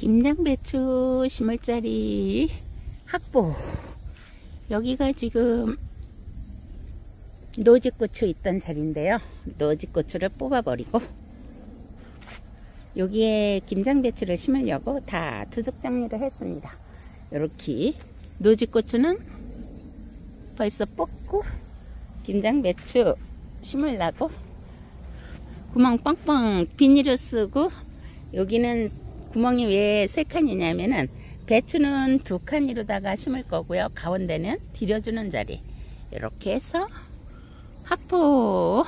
김장배추 심을 자리 확보. 여기가 지금 노지고추 있던 자리인데요. 노지고추를 뽑아버리고 여기에 김장배추를 심으려고 다 투석 정리를 했습니다. 이렇게 노지고추는 벌써 뽑고 김장배추 심으려고 구멍 뻥뻥 비닐을 쓰고 여기는 구멍이 왜 세 칸이냐면은 배추는 두 칸으로다가 심을 거고요. 가운데는 들여주는 자리. 이렇게 해서 학포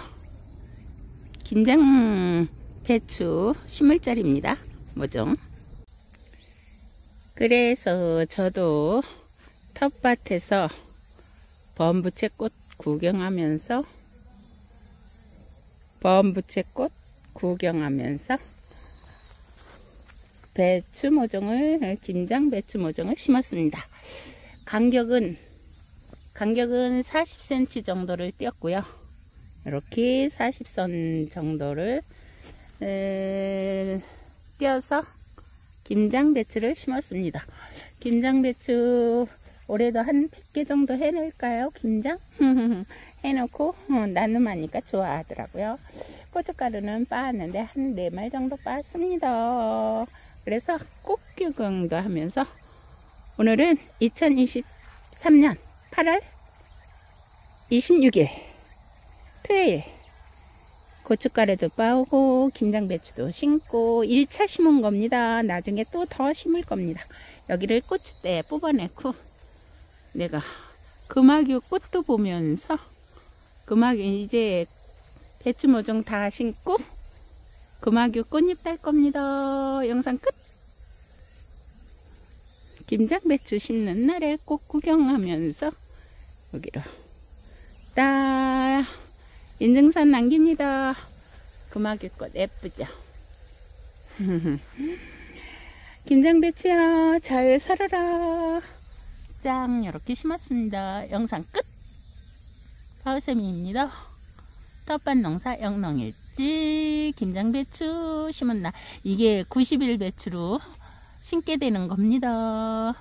긴장 배추 심을 자리입니다. 모종. 그래서 저도 텃밭에서 범부채꽃 구경하면서 범부채꽃 구경하면서 배추 모종을 김장 배추 모종을 심었습니다. 간격은 간격은 40cm 정도를 띄었고요. 이렇게 40선 정도를 에, 띄어서 김장 배추를 심었습니다. 김장 배추 올해도 한 100개 정도 해낼까요? 김장? 해놓고 어, 나눔하니까 좋아하더라고요. 고춧가루는 빻았는데 한 4말 정도 빻습니다. 그래서 꽃규경도 하면서 오늘은 2023년 8월 26일 토요일 고춧가루도 빠오고 김장배추도 심고 1차 심은 겁니다. 나중에 또 더 심을 겁니다. 여기를 고추대 뽑아내고 내가 금화규 꽃도 보면서 금화규 이제 배추 모종 다 심고 금화규 꽃잎 딸 겁니다. 영상 끝! 김장배추 심는 날에 꽃 구경하면서 여기로 딱 인증선 남깁니다. 금화규꽃 예쁘죠? 김장배추야 잘 살아라 짱 이렇게 심었습니다. 영상 끝! 파우세미입니다. 텃밭 농사 영농일지 김장배추 심은 날 이게 90일 배추로 심게 되는 겁니다.